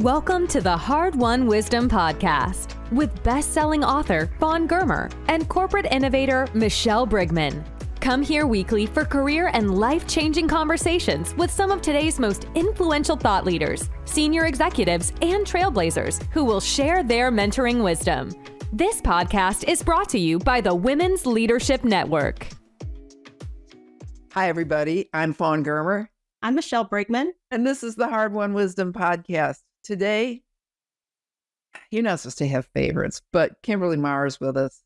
Welcome to the Hard Won Wisdom Podcast with best selling author Fawn Germer and corporate innovator Michelle Brigman. Come here weekly for career and life changing conversations with some of today's most influential thought leaders, senior executives, and trailblazers who will share their mentoring wisdom. This podcast is brought to you by the Women's Leadership Network. Hi, everybody. I'm Fawn Germer. I'm Michelle Brigman. And this is the Hard Won Wisdom Podcast. Today, you're not supposed to have favorites, but Kimberly Mahr's with us.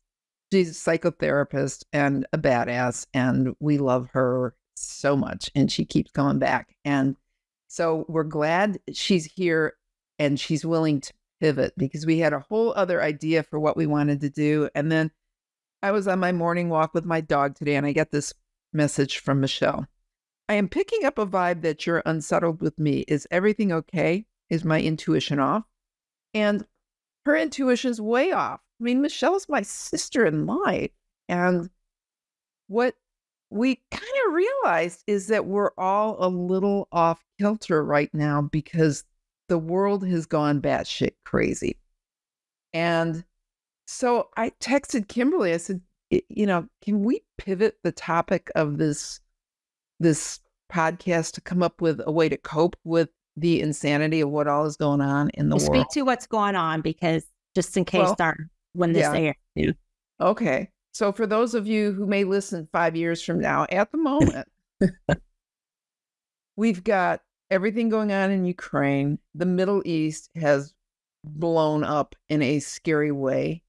She's a psychotherapist and a badass, and we love her so much. And she keeps coming back. And so we're glad she's here and she's willing to pivot because we had a whole other idea for what we wanted to do. And then I was on my morning walk with my dog today, and I get this message from Michelle. I am picking up a vibe that you're unsettled with me. Is everything okay? Is my intuition off? And her intuition's way off. I mean, Michelle's my sister in life. And what we kind of realized is that we're all a little off kilter right now because the world has gone batshit crazy. And so I texted Kimberly. I said, you know, can we pivot the topic of this this podcast to come up with a way to cope with the insanity of what all is going on in the we'll world? Speak to what's going on because just in case well, our when this yeah. airs. Okay. So for those of you who may listen five years from now, at the moment, we've got everything going on in Ukraine. The Middle East has blown up in a scary way.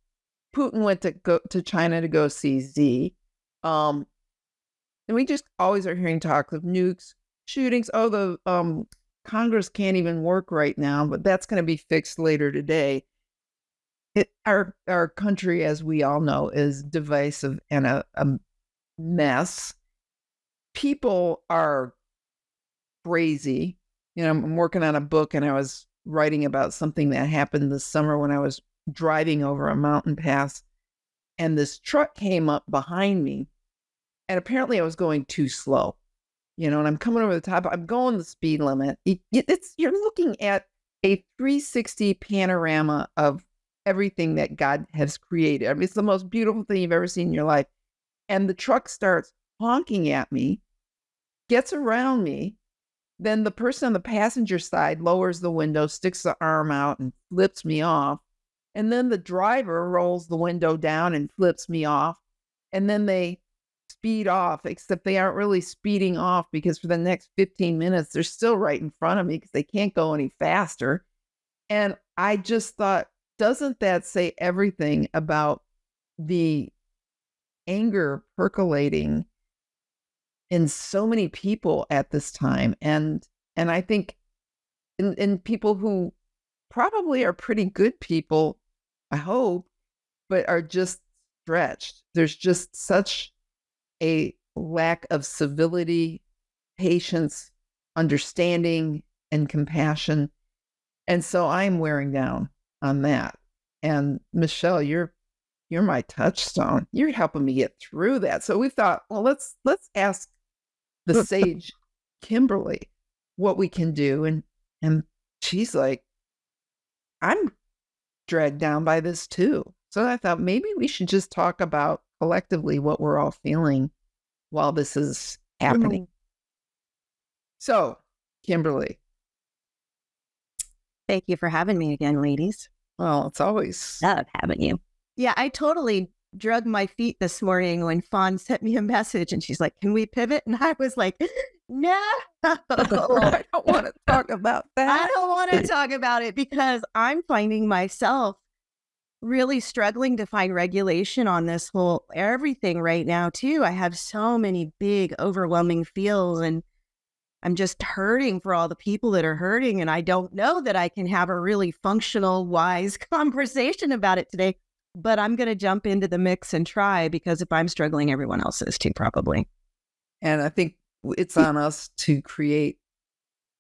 Putin went to go to China to go see Z. Um, and we just always are hearing talks of nukes, shootings. Oh, the um, Congress can't even work right now, but that's going to be fixed later today. It, our our country, as we all know, is divisive and a, a mess. People are crazy. You know, I'm working on a book, and I was writing about something that happened this summer when I was driving over a mountain pass, and this truck came up behind me and apparently I was going too slow, you know, and I'm coming over the top. I'm going the speed limit. it's you're looking at a 360 panorama of everything that God has created. I mean, it's the most beautiful thing you've ever seen in your life. And the truck starts honking at me, gets around me. Then the person on the passenger side lowers the window, sticks the arm out, and flips me off. And then the driver rolls the window down and flips me off. And then they speed off, except they aren't really speeding off because for the next 15 minutes, they're still right in front of me because they can't go any faster. And I just thought, doesn't that say everything about the anger percolating in so many people at this time? And and I think in, in people who probably are pretty good people, I hope, but are just stretched. There's just such a lack of civility, patience, understanding, and compassion. And so I'm wearing down on that. And Michelle, you're you're my touchstone. You're helping me get through that. So we thought, well, let's let's ask the sage Kimberly what we can do. And and she's like, I'm dragged down by this too. So I thought maybe we should just talk about collectively what we're all feeling while this is happening. Mm-hmm. So, Kimberly. Thank you for having me again, ladies. Well, it's always love having you. Yeah, I totally drug my feet this morning when Fawn sent me a message and she's like, Can we pivot? And I was like, No, I don't want to talk about that. I don't want to talk about it because I'm finding myself really struggling to find regulation on this whole everything right now too. I have so many big overwhelming feels and I'm just hurting for all the people that are hurting and I don't know that I can have a really functional wise conversation about it today, but I'm going to jump into the mix and try because if I'm struggling everyone else is too probably. And I think it's on us to create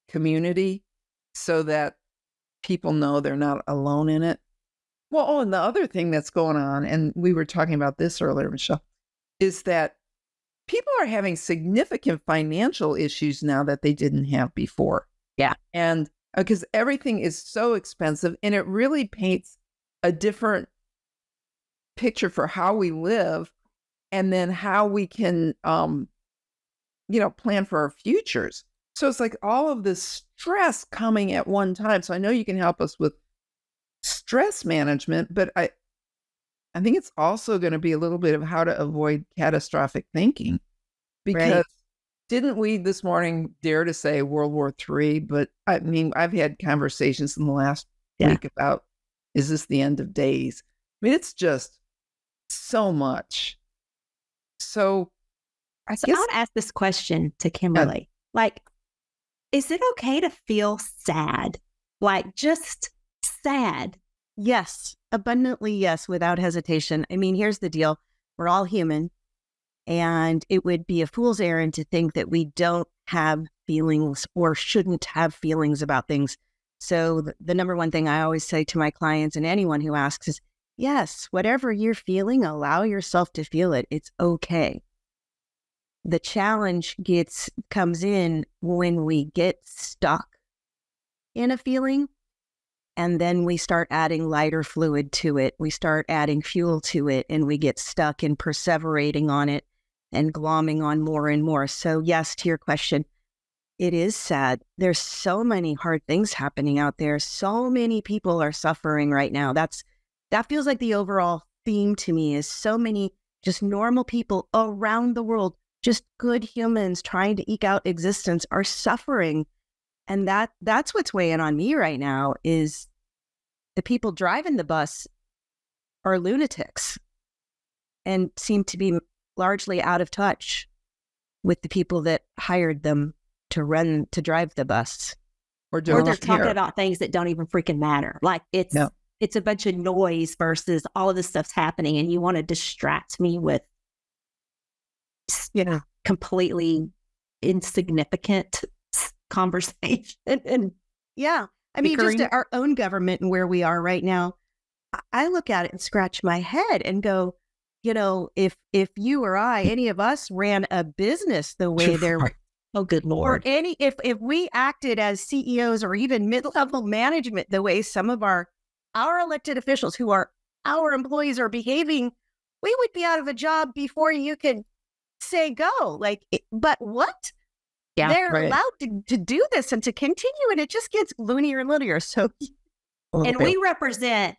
community so that people know they're not alone in it well, oh, and the other thing that's going on, and we were talking about this earlier, Michelle, is that people are having significant financial issues now that they didn't have before. Yeah. And because everything is so expensive and it really paints a different picture for how we live and then how we can um you know plan for our futures so it's like all of this stress coming at one time so i know you can help us with stress management but i i think it's also going to be a little bit of how to avoid catastrophic thinking because right. didn't we this morning dare to say world war three but i mean i've had conversations in the last yeah. week about is this the end of days i mean it's just so much. So I so guess, I would ask this question to Kimberly. Uh, like, is it okay to feel sad? Like just sad? Yes, abundantly yes, without hesitation. I mean, here's the deal. We're all human. And it would be a fool's errand to think that we don't have feelings or shouldn't have feelings about things. So, the, number one thing I always say to my clients and anyone who asks is Yes, whatever you're feeling, allow yourself to feel it. It's okay. The challenge gets comes in when we get stuck in a feeling and then we start adding lighter fluid to it. We start adding fuel to it and we get stuck in perseverating on it and glomming on more and more. So, yes, to your question, it is sad. There's so many hard things happening out there. So many people are suffering right now. That's that feels like the overall theme to me is so many just normal people around the world, just good humans trying to eke out existence are suffering. And that that's what's weighing on me right now is the people driving the bus are lunatics and seem to be largely out of touch with the people that hired them to run to drive the bus. Or, or they're talking about things that don't even freaking matter. Like it's no it's a bunch of noise versus all of this stuff's happening and you want to distract me with you know completely insignificant conversation and yeah i mean just our own government and where we are right now i look at it and scratch my head and go you know if if you or i any of us ran a business the way they're Oh, good lord! Or any if if we acted as CEOs or even mid level management the way some of our our elected officials who are our employees are behaving, we would be out of a job before you could say go. Like, but what? Yeah, they're right. allowed to, to do this and to continue, and it just gets loonier and loonier. So, oh, and we represent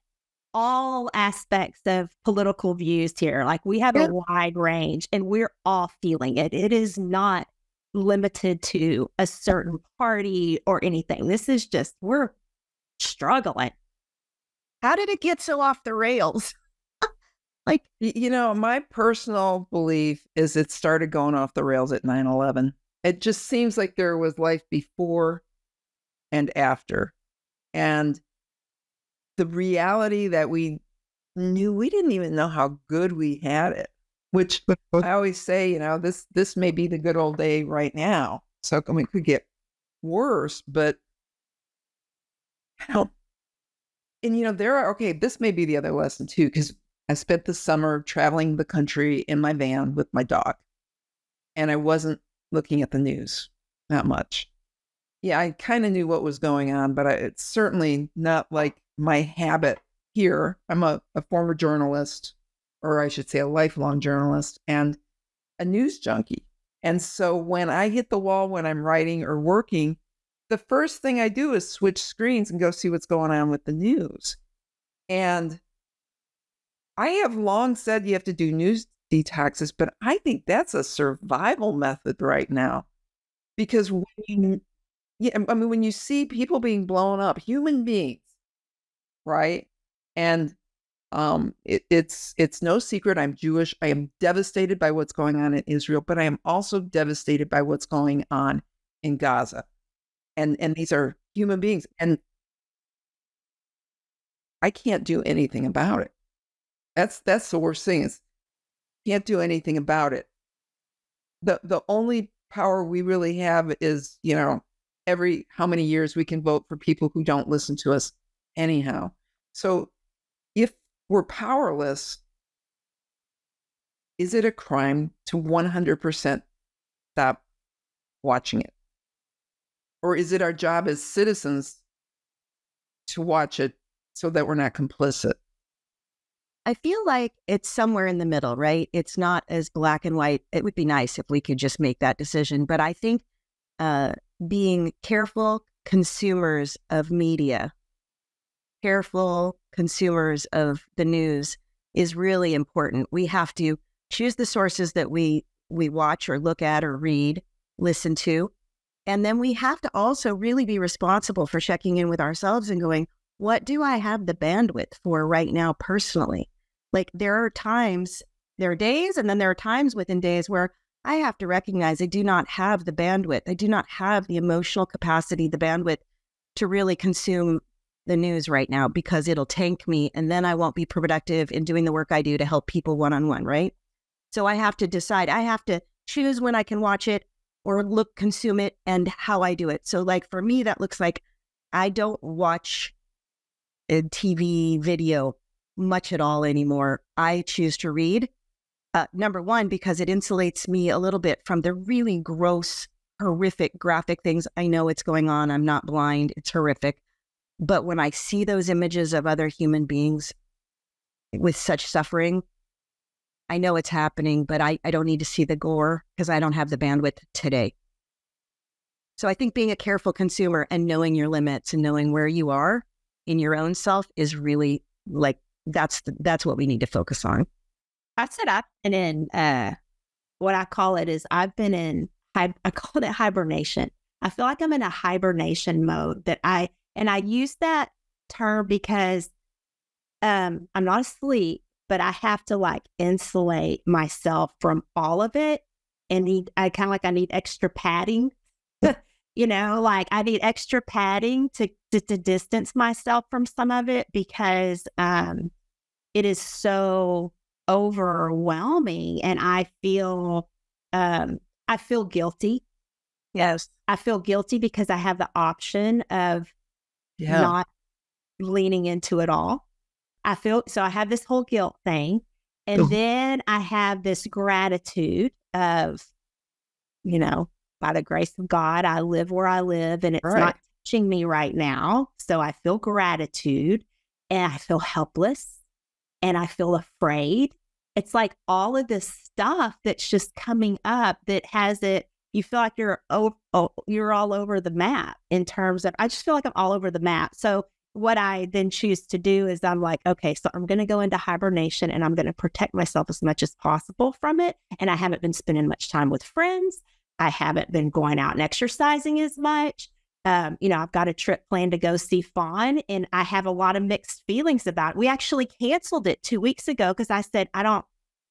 all aspects of political views here. Like, we have yeah. a wide range, and we're all feeling it. It is not limited to a certain party or anything. This is just, we're struggling. How did it get so off the rails? like, you know, my personal belief is it started going off the rails at 9 11. It just seems like there was life before and after. And the reality that we knew, we didn't even know how good we had it, which I always say, you know, this this may be the good old day right now. So I mean, it could get worse, but I don't and you know, there are okay, this may be the other lesson too, because I spent the summer traveling the country in my van with my dog. And I wasn't looking at the news that much. Yeah, I kind of knew what was going on, but I, it's certainly not like my habit here. I'm a, a former journalist, or I should say a lifelong journalist, and a news junkie. And so when I hit the wall when I'm writing or working, the first thing I do is switch screens and go see what's going on with the news. And I have long said you have to do news detoxes, but I think that's a survival method right now. Because when you, yeah, I mean, when you see people being blown up, human beings, right? And um, it, it's it's no secret I'm Jewish. I am devastated by what's going on in Israel, but I am also devastated by what's going on in Gaza and and these are human beings and i can't do anything about it that's that's the worst thing is can't do anything about it. The the only power we really have is you know every how many years we can vote for people who don't listen to us anyhow. So if we're powerless is it a crime to 100% stop watching it? Or is it our job as citizens to watch it so that we're not complicit? I feel like it's somewhere in the middle, right? It's not as black and white. It would be nice if we could just make that decision. But I think uh, being careful consumers of media, careful consumers of the news is really important. We have to choose the sources that we we watch or look at or read, listen to. And then we have to also really be responsible for checking in with ourselves and going, what do I have the bandwidth for right now personally? Like there are times, there are days, and then there are times within days where I have to recognize I do not have the bandwidth. I do not have the emotional capacity, the bandwidth to really consume the news right now because it'll tank me and then I won't be productive in doing the work I do to help people one on one, right? So I have to decide, I have to choose when I can watch it or look, consume it and how I do it. So, like for me, that looks like I don't watch a TV video much at all anymore. I choose to read. Uh, number one, because it insulates me a little bit from the really gross, horrific graphic things. I know it's going on. I'm not blind. It's horrific. But when I see those images of other human beings with such suffering, I know it's happening, but I, I don't need to see the gore because I don't have the bandwidth today. So I think being a careful consumer and knowing your limits and knowing where you are in your own self is really like that's the, that's what we need to focus on. I said I've been in uh, what I call it is I've been in I call it hibernation. I feel like I'm in a hibernation mode that I and I use that term because um, I'm not asleep, but I have to like insulate myself from all of it. And need, I kind of like I need extra padding, you know, like I need extra padding to, to, to distance myself from some of it because um, it is so overwhelming, and I feel um, I feel guilty. Yes, I feel guilty because I have the option of yeah. not leaning into it all. I feel so I have this whole guilt thing. And Ooh. then I have this gratitude of, you know, by the grace of God, I live where I live and it's right. not touching me right now. So I feel gratitude and I feel helpless and I feel afraid. It's like all of this stuff that's just coming up that has it you feel like you're oh, oh, you're all over the map in terms of I just feel like I'm all over the map. So what I then choose to do is I'm like, okay, so I'm going to go into hibernation and I'm going to protect myself as much as possible from it. And I haven't been spending much time with friends. I haven't been going out and exercising as much. Um, you know, I've got a trip planned to go see Fawn, and I have a lot of mixed feelings about it. We actually canceled it two weeks ago because I said, I don't,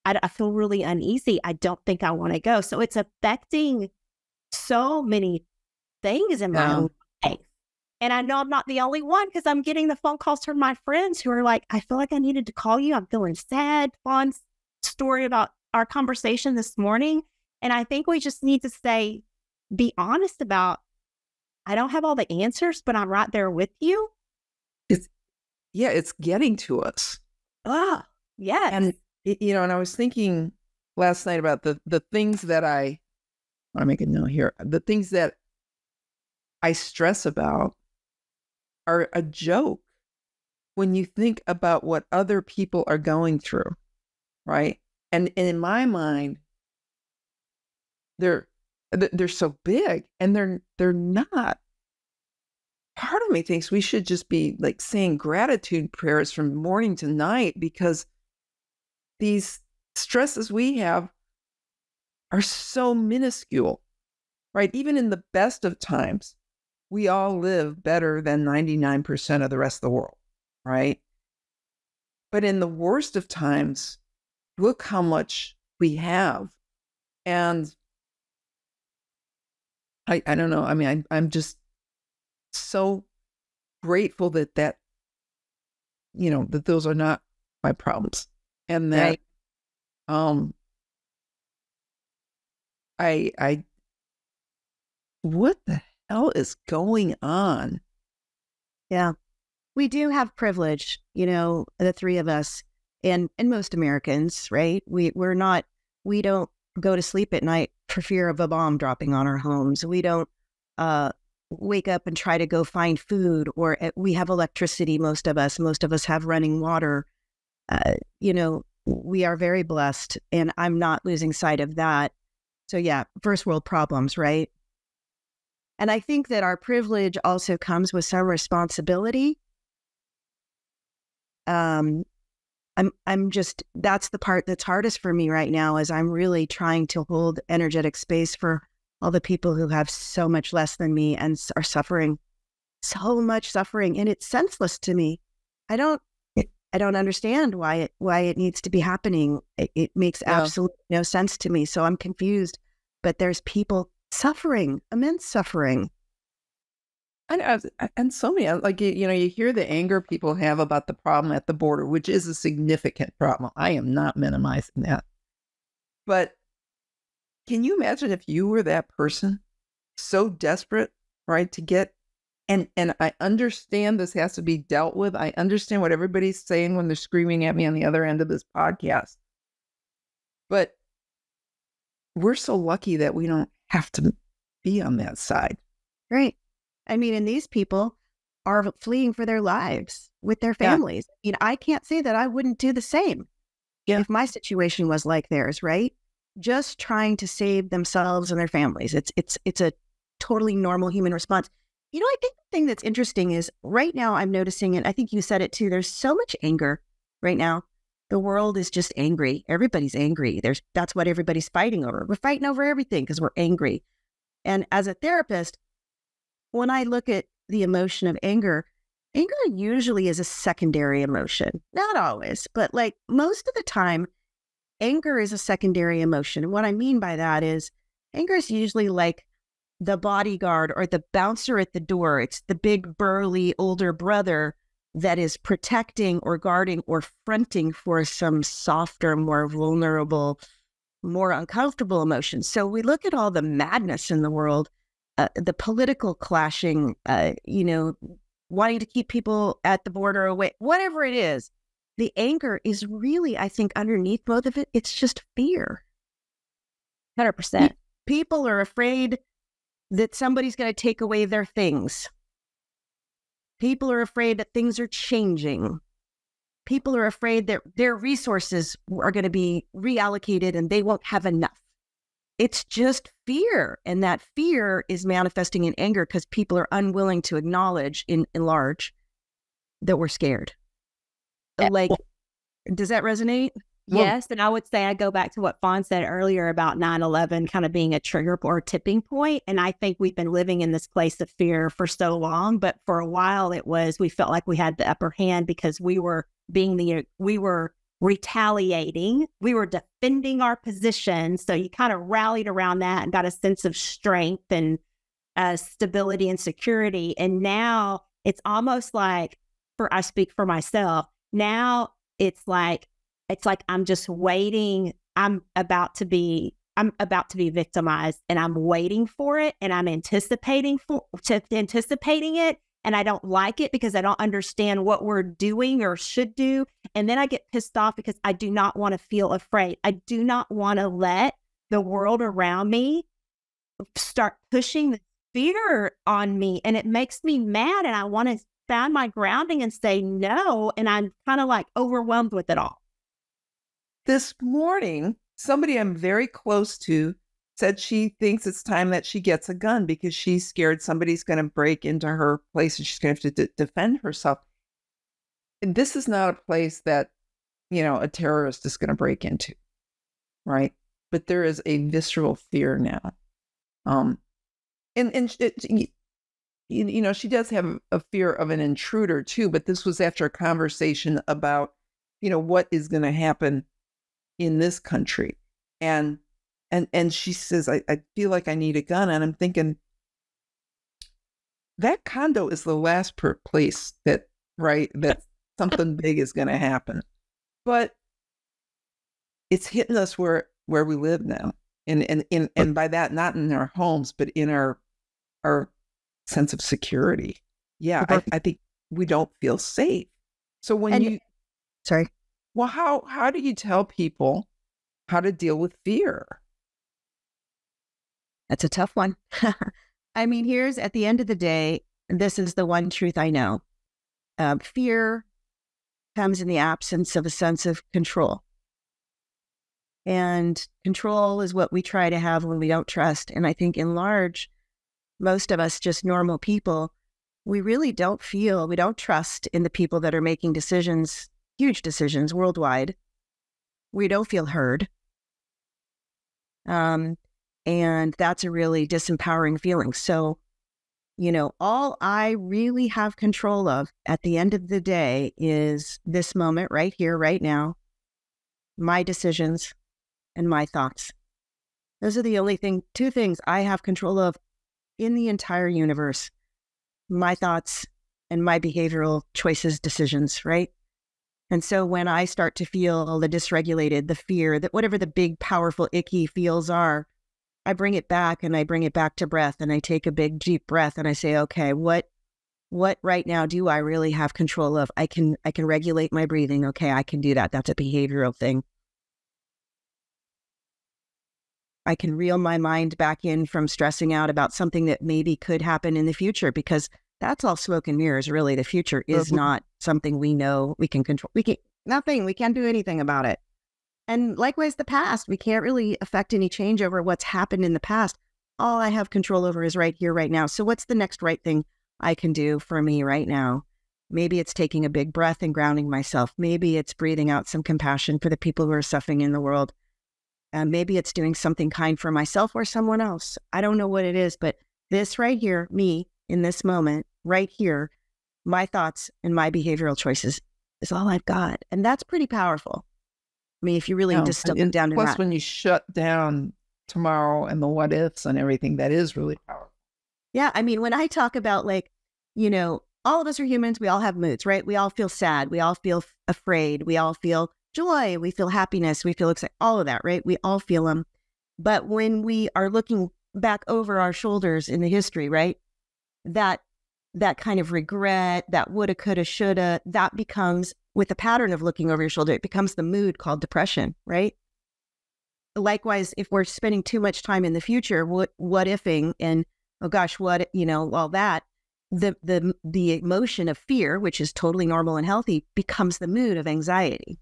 I, I feel really uneasy. I don't think I want to go. So it's affecting so many things in my yeah. life. And I know I'm not the only one because I'm getting the phone calls from my friends who are like, I feel like I needed to call you. I'm feeling sad. Fawn's story about our conversation this morning. And I think we just need to say, be honest about, I don't have all the answers, but I'm right there with you. It's, yeah, it's getting to us. Ah, yes. And, you know, and I was thinking last night about the, the things that I I want to make a note here. The things that I stress about are a joke when you think about what other people are going through, right? And, and in my mind, they're they're so big and they're they're not. Part of me thinks we should just be like saying gratitude prayers from morning to night because these stresses we have are so minuscule, right? Even in the best of times, we all live better than 99% of the rest of the world, right? But in the worst of times, look how much we have. And I, I don't know. I mean, I, I'm just so grateful that that, you know, that those are not my problems and that, right. um, I I what the hell is going on? Yeah. We do have privilege, you know, the three of us and and most Americans, right? We we're not we don't go to sleep at night for fear of a bomb dropping on our homes. We don't uh wake up and try to go find food, or eh, we have electricity, most of us, most of us have running water. Uh, you know, we are very blessed, and I'm not losing sight of that. So, yeah, first world problems, right? And I think that our privilege also comes with some responsibility. Um, I'm I'm just that's the part that's hardest for me right now is I'm really trying to hold energetic space for all the people who have so much less than me and are suffering so much suffering and it's senseless to me. I don't I don't understand why it why it needs to be happening. It, it makes yeah. absolutely no sense to me. So I'm confused. But there's people suffering, immense suffering. And, uh, and so many, uh, like, you know, you hear the anger people have about the problem at the border, which is a significant problem. I am not minimizing that. But can you imagine if you were that person so desperate, right, to get and and I understand this has to be dealt with. I understand what everybody's saying when they're screaming at me on the other end of this podcast. But we're so lucky that we don't have to be on that side. Right. I mean, and these people are fleeing for their lives with their families. Yeah. I mean, I can't say that I wouldn't do the same yeah. if my situation was like theirs, right? Just trying to save themselves and their families. It's it's it's a totally normal human response. You know, I think the thing that's interesting is right now I'm noticing, and I think you said it too, there's so much anger right now. The world is just angry. Everybody's angry. There's that's what everybody's fighting over. We're fighting over everything because we're angry. And as a therapist, when I look at the emotion of anger, anger usually is a secondary emotion. Not always, but like most of the time, anger is a secondary emotion. And what I mean by that is anger is usually like the bodyguard or the bouncer at the door. It's the big, burly older brother that is protecting or guarding or fronting for some softer, more vulnerable, more uncomfortable emotions. So we look at all the madness in the world uh, the political clashing, uh, you know, wanting to keep people at the border away, whatever it is, the anger is really, I think, underneath both of it, it's just fear. 100%. People are afraid that somebody's going to take away their things. People are afraid that things are changing. People are afraid that their resources are going to be reallocated and they won't have enough it's just fear. And that fear is manifesting in anger because people are unwilling to acknowledge in, in large that we're scared. Yeah. Like, does that resonate? Yes. and I would say I go back to what Fawn said earlier about 9 11 kind of being a trigger or tipping point. And I think we've been living in this place of fear for so long. But for a while, it was, we felt like we had the upper hand because we were being the, we were retaliating. We were defending our position. So you kind of rallied around that and got a sense of strength and uh, stability and security. And now it's almost like, for I speak for myself, now it's like, it's like I'm just waiting. I'm about to be I'm about to be victimized and I'm waiting for it and I'm anticipating for to, anticipating it and I don't like it because I don't understand what we're doing or should do. And then I get pissed off because I do not want to feel afraid. I do not want to let the world around me start pushing the fear on me. And it makes me mad. And I want to find my grounding and say no. And I'm kind of like overwhelmed with it all. This morning, somebody I'm very close to said she thinks it's time that she gets a gun because she's scared somebody's going to break into her place and she's going to have to d- defend herself. And this is not a place that, you know, a terrorist is going to break into, right? But there is a visceral fear now. Um, and and it, you, you know, she does have a fear of an intruder too. But this was after a conversation about, you know, what is going to happen in this country, and and and she says I, I feel like i need a gun and i'm thinking that condo is the last per place that right that something big is going to happen. But it's hitting us where where we live now and and and, and by that not in our homes but in our our sense of security. Yeah I, I think we don't feel safe. So when and, you sorry. Well how how do you tell people how to deal with fear that's a tough one. I mean, here's at the end of the day, this is the one truth I know. Uh, fear comes in the absence of a sense of control. And control is what we try to have when we don't trust. And I think, in large, most of us, just normal people, we really don't feel, we don't trust in the people that are making decisions, huge decisions worldwide. We don't feel heard. Um, and that's a really disempowering feeling. So, you know, all I really have control of at the end of the day is this moment right here, right now, my decisions and my thoughts. Those are the only thing, two things I have control of in the entire universe my thoughts and my behavioral choices, decisions, right? And so when I start to feel all the dysregulated, the fear, that whatever the big, powerful, icky feels are, I bring it back and I bring it back to breath and I take a big deep breath and I say, okay, what what right now do I really have control of? I can I can regulate my breathing. Okay, I can do that. That's a behavioral thing. I can reel my mind back in from stressing out about something that maybe could happen in the future because that's all smoke and mirrors. Really, the future is mm-hmm. not something we know we can control. We can nothing. We can't do anything about it. And likewise, the past, we can't really affect any change over what's happened in the past. All I have control over is right here, right now. So, what's the next right thing I can do for me right now? Maybe it's taking a big breath and grounding myself. Maybe it's breathing out some compassion for the people who are suffering in the world. Uh, maybe it's doing something kind for myself or someone else. I don't know what it is, but this right here, me in this moment, right here, my thoughts and my behavioral choices is all I've got. And that's pretty powerful. I mean, if you really no, distill it down to plus that. when you shut down tomorrow and the what ifs and everything, that is really powerful. Yeah. I mean, when I talk about like, you know, all of us are humans. We all have moods, right? We all feel sad. We all feel afraid. We all feel joy. We feel happiness. We feel excited. All of that, right? We all feel them. But when we are looking back over our shoulders in the history, right? That that kind of regret, that woulda, coulda, shoulda, that becomes with the pattern of looking over your shoulder, it becomes the mood called depression, right? Likewise, if we're spending too much time in the future, what what ifing and oh gosh, what you know, all that, the the the emotion of fear, which is totally normal and healthy, becomes the mood of anxiety.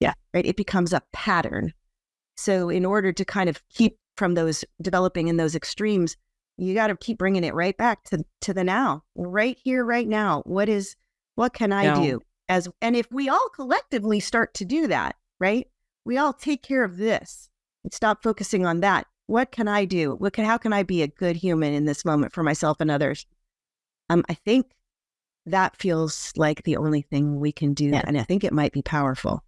Yeah, right. It becomes a pattern. So, in order to kind of keep from those developing in those extremes, you got to keep bringing it right back to to the now, right here, right now. What is what can I now, do? as and if we all collectively start to do that, right? We all take care of this and stop focusing on that. What can I do? What can how can I be a good human in this moment for myself and others? Um, I think that feels like the only thing we can do, yeah. and I think it might be powerful.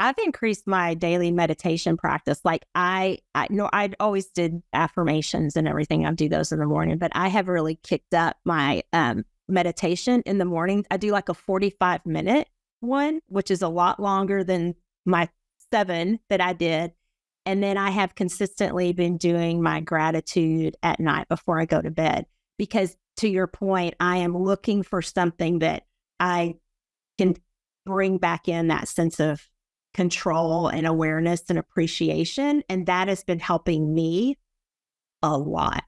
I've increased my daily meditation practice. Like I, I know I always did affirmations and everything. I do those in the morning, but I have really kicked up my um, meditation in the morning. I do like a 45 minute one, which is a lot longer than my seven that I did. And then I have consistently been doing my gratitude at night before I go to bed. Because to your point, I am looking for something that I can bring back in that sense of control and awareness and appreciation. And that has been helping me a lot.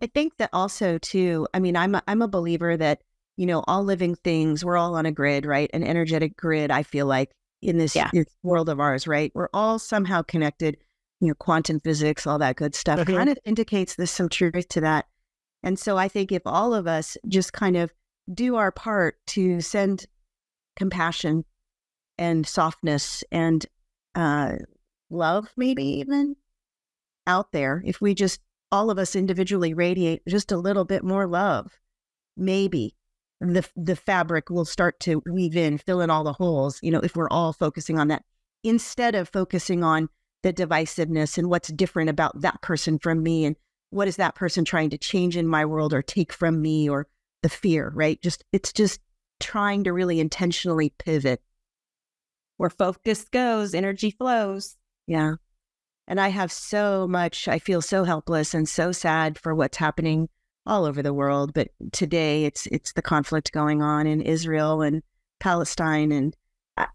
I think that also too, I mean, I'm a, I'm a believer that, you know, all living things, we're all on a grid, right? An energetic grid, I feel like in this, yeah. this world of ours, right? We're all somehow connected, you know, quantum physics, all that good stuff mm-hmm. kind of indicates there's some truth to that. And so I think if all of us just kind of do our part to send compassion and softness and uh, love, maybe even out there, if we just all of us individually radiate just a little bit more love, maybe the the fabric will start to weave in, fill in all the holes. You know, if we're all focusing on that instead of focusing on the divisiveness and what's different about that person from me and what is that person trying to change in my world or take from me or the fear, right? Just it's just trying to really intentionally pivot. Where focus goes, energy flows. Yeah. And I have so much, I feel so helpless and so sad for what's happening all over the world. But today it's it's the conflict going on in Israel and Palestine. And I,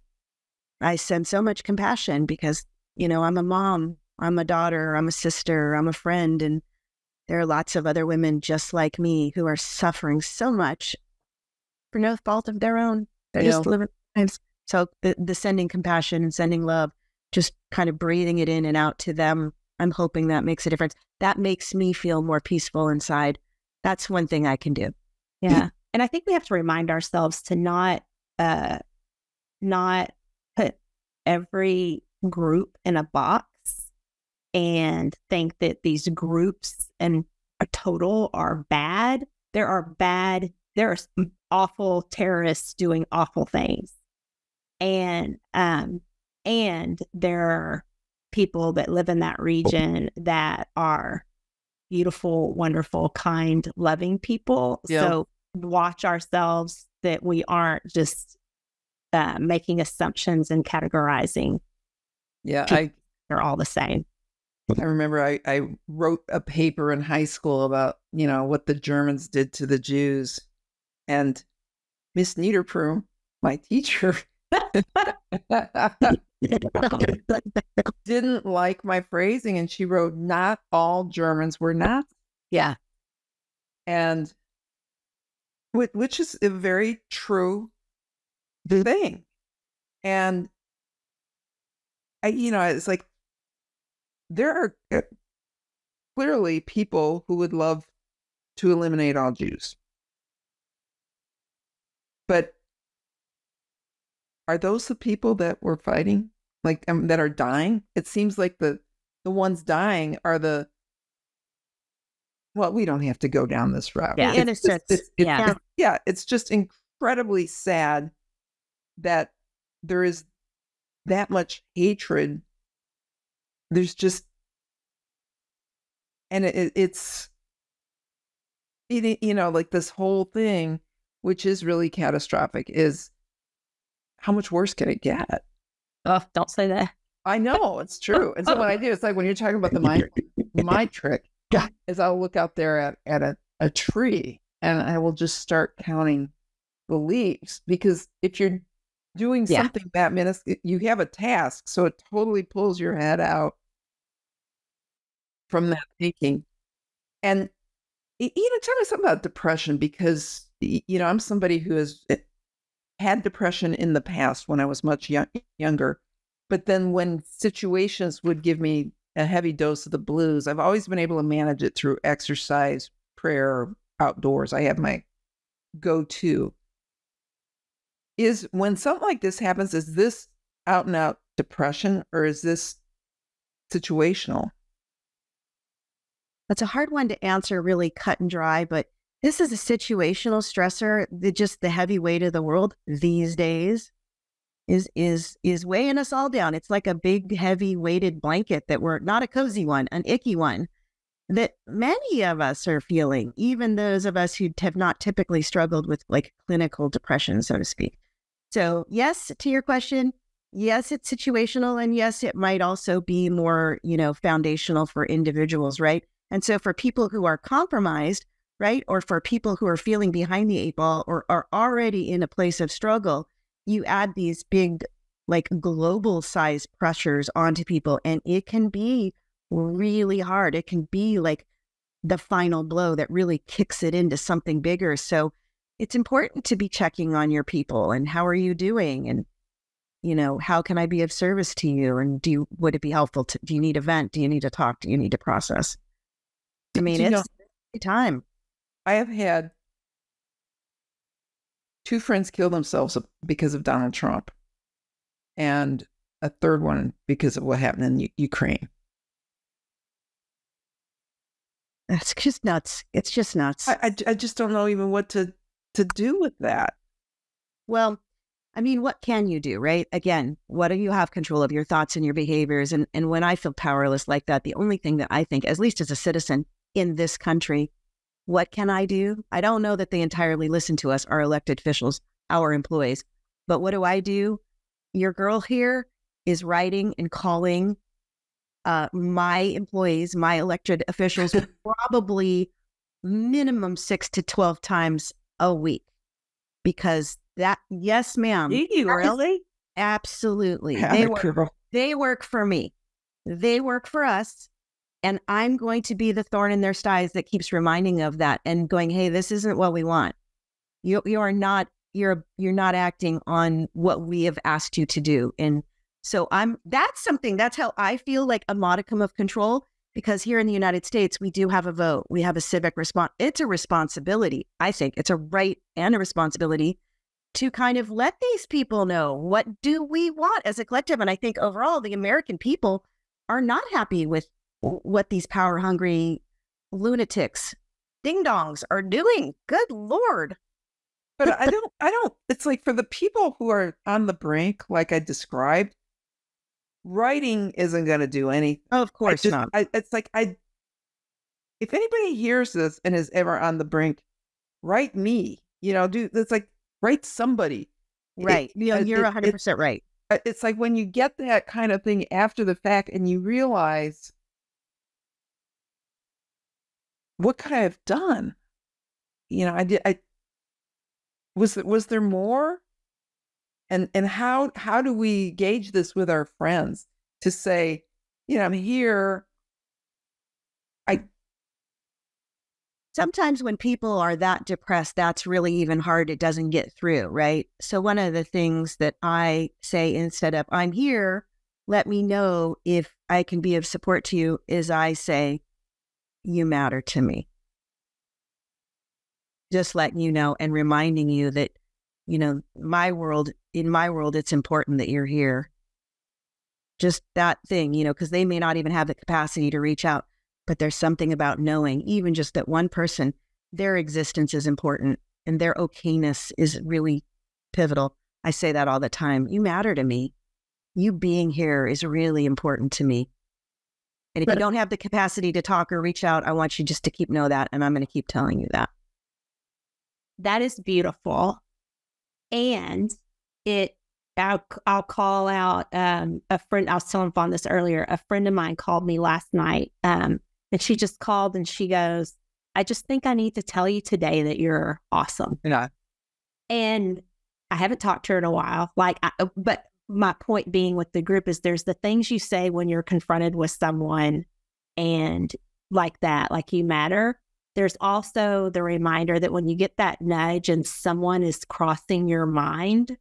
I send so much compassion because, you know, I'm a mom, I'm a daughter, I'm a sister, I'm a friend. And there are lots of other women just like me who are suffering so much for no fault of their own. They're Yeah. just living lives. So the, the sending compassion and sending love, just kind of breathing it in and out to them, I'm hoping that makes a difference. That makes me feel more peaceful inside. That's one thing I can do. Yeah. And I think we have to remind ourselves to not uh not put every group in a box and think that these groups and a total are bad. There are bad, there are awful terrorists doing awful things. And um and there are people that live in that region that are beautiful, wonderful, kind, loving people. Yeah. So watch ourselves that we aren't just uh, making assumptions and categorizing. Yeah, I They're all the same. I remember I, I wrote a paper in high school about, you know, what the Germans did to the Jews. And Miss Niederprum, my teacher, didn't like my phrasing and she wrote, not all Germans were Nazis. Yeah. And which, which is a very true thing. And I, you know, it's like there are uh, clearly people who would love to eliminate all Jews. But are those the people that we're fighting? Like um, that are dying? It seems like the the ones dying are the well, we don't have to go down this route. Yeah. The It's just- it's- it's- Yeah. it's- yeah, it's just incredibly sad that there is that much hatred. There's just, and it, it- it's, it, you know, like this whole thing, which is really catastrophic, is how much worse can it get? Oh, don't say that. I know it's true. And so what I do, it's like when you're talking about the mind, my trick is I'll look out there at, at a, a tree and I will just start counting the leaves because if you're doing Yeah. something that minuscule, you have a task. So it totally pulls your head out from that thinking. And, you know, tell me something about depression because, you know, I'm somebody who has had depression in the past when I was much young, younger. But then when situations would give me a heavy dose of the blues, I've always been able to manage it through exercise, prayer, outdoors. I have my go to. Is when something like this happens, is this out and out depression or is this situational? That's a hard one to answer, really cut and dry, but this is a situational stressor. The, just the heavy weight of the world these days is is is weighing us all down. It's like a big, heavy weighted blanket that we're not a cozy one, an icky one that many of us are feeling, even those of us who have not typically struggled with like clinical depression, so to speak. So, yes, to your question, yes, it's situational, and yes, it might also be more, you know, foundational for individuals, right? And so, for people who are compromised, right, or for people who are feeling behind the eight ball or are already in a place of struggle, you add these big, like global size pressures onto people, and it can be really hard. It can be like the final blow that really kicks it into something bigger. So, it's important to be checking on your people and how are you doing? And you know how can i be of service to you? And do you would it be helpful to do you need a vent? Do you need to talk? Do you need to process? I mean you know- it's time I have had two friends kill themselves because of Donald Trump, and a third one because of what happened in U- Ukraine. it's just nuts it's just nuts I, I, I just don't know even what to to do with that. Well, I mean, what can you do, right? Again, what do you have control of your thoughts and your behaviors? And and when I feel powerless like that, the only thing that I think, at least as a citizen in this country, what can I do? I don't know that they entirely listen to us, our elected officials, our employees. But what do I do? Your girl here is writing and calling uh, my employees, my elected officials, probably minimum six to 12 times a week because that, yes, ma'am. Do you is- really? Absolutely. They work, they work for me. They work for us. And I'm going to be the thorn in their sides that keeps reminding of that and going, hey, this isn't what we want. You you are not you're you're not acting on what we have asked you to do. And so I'm that's something that's how I feel like a modicum of control because here in the United States we do have a vote. We have a civic response. It's a responsibility. I think it's a right and a responsibility to kind of let these people know what do we want as a collective and I think overall the American people are not happy with what these power hungry lunatics ding dongs are doing. Good lord. But I don't, I don't, it's like for the people who are on the brink, like I described, writing isn't going to do anything. Oh, of course just, not. I, it's like, I, if anybody hears this and is ever on the brink, write me, you know, do, it's like, write somebody. Right. It, you uh, you're it, 100% it, right. Uh, it's like when you get that kind of thing after the fact and you realize what could I have done? You know, I did, I, was was there more and and how how do we gauge this with our friends to say you know i'm here i sometimes when people are that depressed that's really even hard it doesn't get through right so one of the things that i say instead of i'm here let me know if i can be of support to you is i say you matter to me just letting you know and reminding you that, you know, my world, in my world, it's important that you're here. Just that thing, you know, because they may not even have the capacity to reach out, but there's something about knowing, even just that one person, their existence is important and their okayness is really pivotal. I say that all the time. You matter to me. You being here is really important to me. And if you don't have the capacity to talk or reach out, I want you just to keep know that. And I'm going to keep telling you that that is beautiful. And it, I'll, I'll call out um, a friend. I was telling Fawn this earlier. A friend of mine called me last night, um, and she just called and she goes, "I just think I need to tell you today that you're awesome." You Yeah. And I haven't talked to her in a while. Like, I, but my point being with the group is there's the things you say when you're confronted with someone, and like that, like you matter. There's also the reminder that when you get that nudge and someone is crossing your mind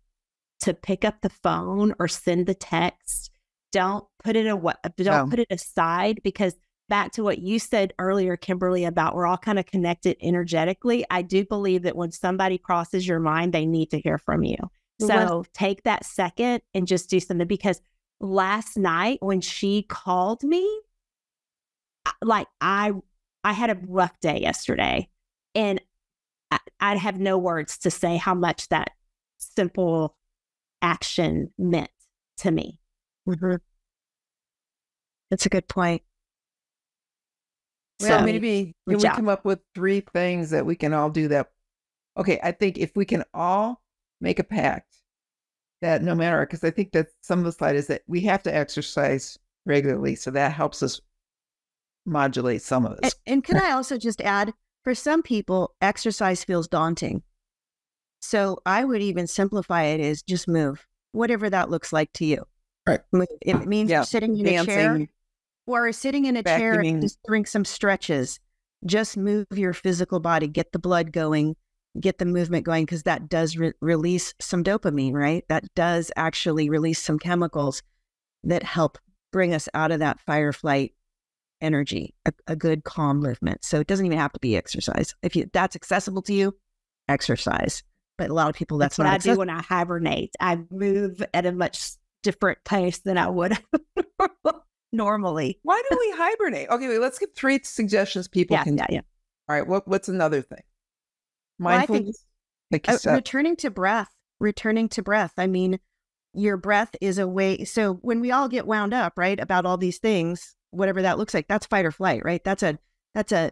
to pick up the phone or send the text, don't put it away, don't put it aside because back to what you said earlier, Kimberly, about we're all kind of connected energetically. I do believe that when somebody crosses your mind, they need to hear from you. So take that second and just do something because last night when she called me, like I I had a rough day yesterday and I, I have no words to say how much that simple action meant to me. Mm-hmm. That's a good point. Well, so, maybe can we come up with three things that we can all do that? Okay, I think if we can all make a pact that no matter, because I think that some of the slide is that we have to exercise regularly. So that helps us modulate some of this. And, and can I also just add for some people, exercise feels daunting. So I would even simplify it as just move, whatever that looks like to you. Right. If it means yeah. sitting in Dancing, a chair or sitting in a chair and just doing some stretches, just move your physical body, get the blood going, get the movement going, because that does re- release some dopamine, right? That does actually release some chemicals that help bring us out of that fire flight energy, a, a, good calm movement. So it doesn't even have to be exercise. If you that's accessible to you, exercise. But a lot of people that's, that's what I access- do when I hibernate. I move at a much different pace than I would normally. Why do we hibernate? Okay, wait, let's give three suggestions people yeah, can yeah, yeah. All right, what what's another thing? Mindfulness. Well, think, uh, returning to breath. Returning to breath. I mean, your breath is a way. So when we all get wound up, right, about all these things, whatever that looks like that's fight or flight right that's a that's a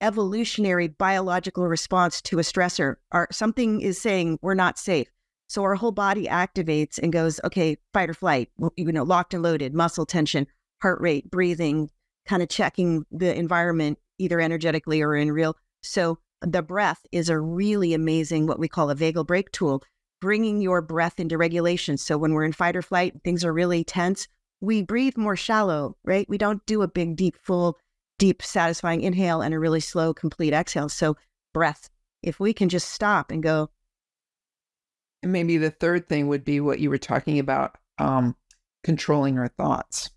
evolutionary biological response to a stressor or something is saying we're not safe so our whole body activates and goes okay fight or flight you know locked and loaded muscle tension heart rate breathing kind of checking the environment either energetically or in real so the breath is a really amazing what we call a vagal brake tool bringing your breath into regulation so when we're in fight or flight things are really tense we breathe more shallow, right? We don't do a big, deep, full, deep, satisfying inhale and a really slow, complete exhale. So, breath. If we can just stop and go. And maybe the third thing would be what you were talking about um, controlling our thoughts.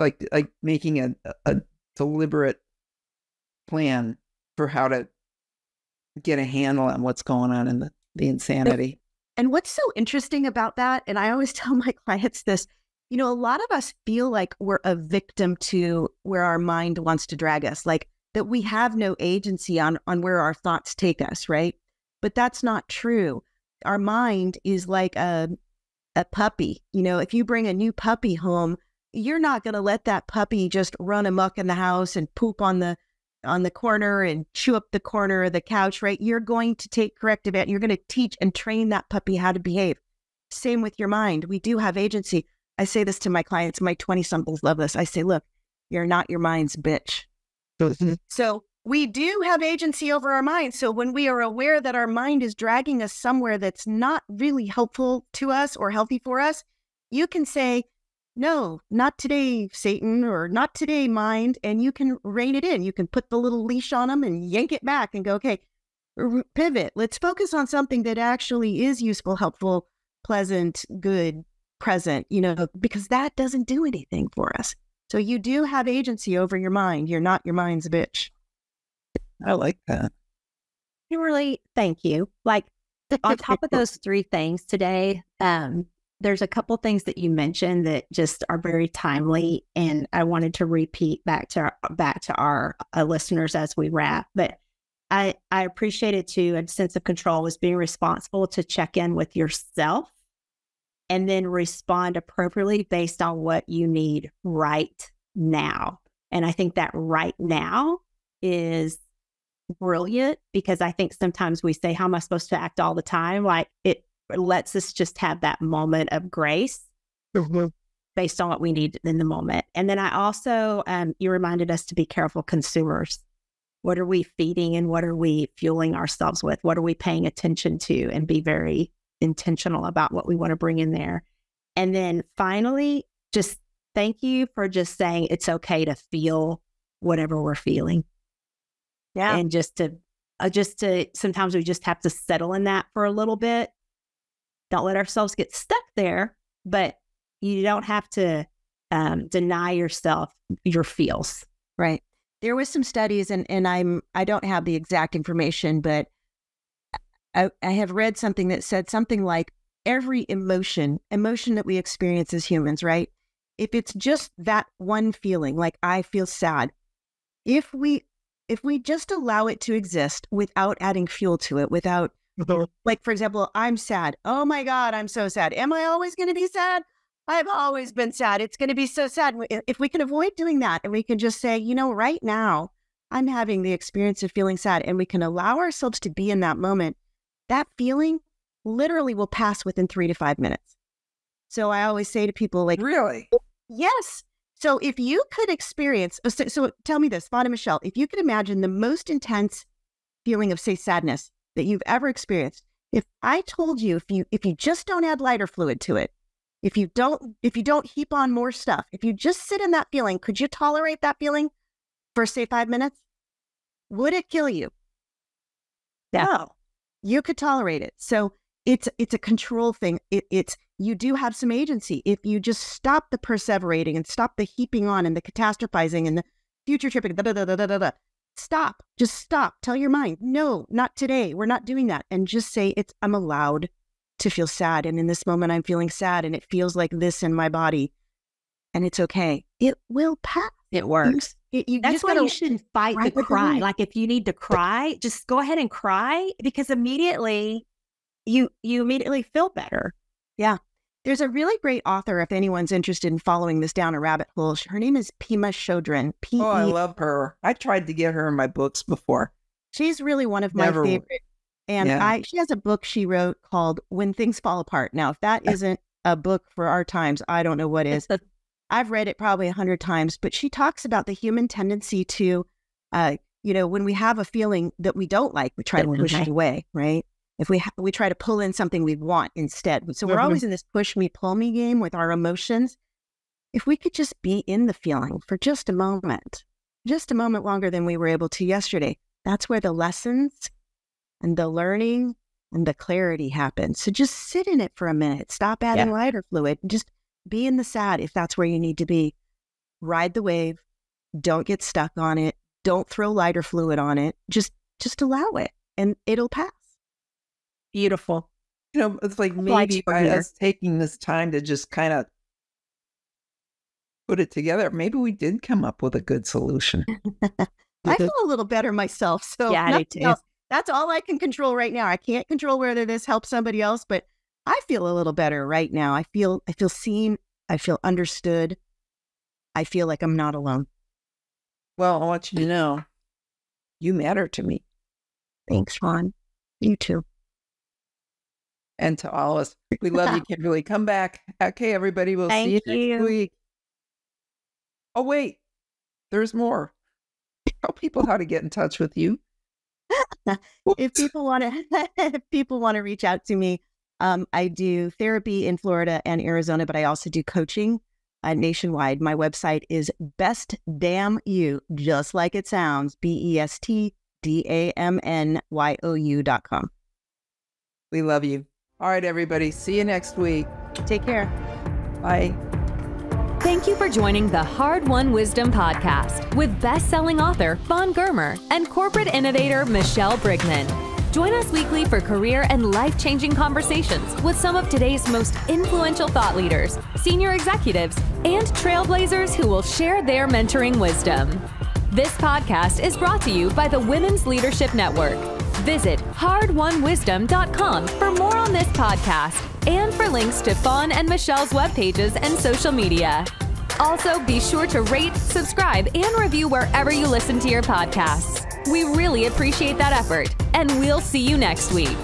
Like, like making a, a deliberate plan for how to get a handle on what's going on in the, the insanity. And what's so interesting about that, and I always tell my clients this, you know, a lot of us feel like we're a victim to where our mind wants to drag us, like that we have no agency on on where our thoughts take us, right? But that's not true. Our mind is like a a puppy. You know, if you bring a new puppy home, you're not going to let that puppy just run amok in the house and poop on the on the corner and chew up the corner of the couch, right? You're going to take corrective action. You're going to teach and train that puppy how to behave. Same with your mind. We do have agency. I say this to my clients, my 20 somethings love this. I say, look, you're not your mind's bitch. Mm-hmm. so we do have agency over our mind. So when we are aware that our mind is dragging us somewhere that's not really helpful to us or healthy for us, you can say, no, not today, Satan, or not today, mind. And you can rein it in. You can put the little leash on them and yank it back and go, okay, pivot. Let's focus on something that actually is useful, helpful, pleasant, good, present, you know, because that doesn't do anything for us. So you do have agency over your mind. You're not your mind's bitch. I like that. Really, thank you. Like on top of those three things today, um, there's a couple things that you mentioned that just are very timely, and I wanted to repeat back to our, back to our uh, listeners as we wrap. But I I appreciate it too. A sense of control is being responsible to check in with yourself and then respond appropriately based on what you need right now. And I think that right now is brilliant because I think sometimes we say, How am I supposed to act all the time? Like it lets us just have that moment of grace mm-hmm. based on what we need in the moment. And then I also, um, you reminded us to be careful consumers. What are we feeding and what are we fueling ourselves with? What are we paying attention to and be very intentional about what we want to bring in there. And then finally, just thank you for just saying it's okay to feel whatever we're feeling. Yeah. And just to, uh, just to, sometimes we just have to settle in that for a little bit. Don't let ourselves get stuck there, but you don't have to um, deny yourself your feels. Right. There was some studies, and and I'm I don't have the exact information, but I, I have read something that said something like every emotion, emotion that we experience as humans, right? If it's just that one feeling, like I feel sad, if we if we just allow it to exist without adding fuel to it, without like for example, I'm sad. Oh my God, I'm so sad. Am I always going to be sad? I've always been sad. It's going to be so sad. If we can avoid doing that and we can just say, you know, right now, I'm having the experience of feeling sad, and we can allow ourselves to be in that moment that feeling literally will pass within three to five minutes. So I always say to people, like, really? Yes. So if you could experience, so, so tell me this, Fawn and Michelle, if you could imagine the most intense feeling of, say, sadness that you've ever experienced, if I told you, if you if you just don't add lighter fluid to it, if you don't if you don't heap on more stuff, if you just sit in that feeling, could you tolerate that feeling for say five minutes? Would it kill you? Yeah. No you could tolerate it. So it's it's a control thing. It, it's you do have some agency if you just stop the perseverating and stop the heaping on and the catastrophizing and the future tripping. Da, da, da, da, da, da. Stop. Just stop. Tell your mind, no, not today. We're not doing that. And just say it's I'm allowed to feel sad. And in this moment, I'm feeling sad, and it feels like this in my body, and it's okay. It will pass. It works. You, you That's why you shouldn't fight the cry. Like if you need to cry, just go ahead and cry because immediately you you immediately feel better. Yeah. There's a really great author if anyone's interested in following this down a rabbit hole. Her name is Pema Chodron. P- oh, I love her. I tried to get her in my books before. She's really one of my Never. favorite. And yeah. I she has a book she wrote called When Things Fall Apart. Now, if that isn't a book for our times, I don't know what is. I've read it probably a hundred times, but she talks about the human tendency to, uh, you know, when we have a feeling that we don't like, we try to push it away, right? If we ha- we try to pull in something we want instead, so we're mm-hmm. always in this push me pull me game with our emotions. if we could just be in the feeling for just a moment, just a moment longer than we were able to yesterday, that's where the lessons and the learning and the clarity happen. So just sit in it for a minute. Stop adding yeah. lighter fluid. Just be in the sad if that's where you need to be. Ride the wave. Don't get stuck on it. Don't throw lighter fluid on it. Just just allow it and it'll pass. Beautiful. You know, it's like maybe by us taking this time to just kind of put it together, maybe we did come up with a good solution. I feel a little better myself. So yeah, I do. That's all I can control right now. I can't control whether this helps somebody else, but I feel a little better right now. I feel I feel seen. I feel understood. I feel like I'm not alone. Well, I want you to know you matter to me. Thanks, Fawn. You too. And to all of us, we love you, Kimberly. Come back. Okay, everybody. We'll Thank see you, you next week. Oh, wait, there's more. Tell people how to get in touch with you. if people want to, if people want to reach out to me, um, I do therapy in Florida and Arizona, but I also do coaching uh, nationwide. My website is Best Damn You, just like it sounds, B E S T D A M N Y O U dot com. We love you. All right, everybody. See you next week. Take care. Bye. Thank you for joining the Hard Won Wisdom podcast with best-selling author Fawn Germer and corporate innovator Michelle Brigman. Join us weekly for career and life-changing conversations with some of today's most influential thought leaders, senior executives, and trailblazers who will share their mentoring wisdom. This podcast is brought to you by the Women's Leadership Network. Visit hardwonwisdom.com for more on this podcast and for links to Fawn and Michelle's web pages and social media. Also, be sure to rate, subscribe, and review wherever you listen to your podcasts. We really appreciate that effort, and we'll see you next week.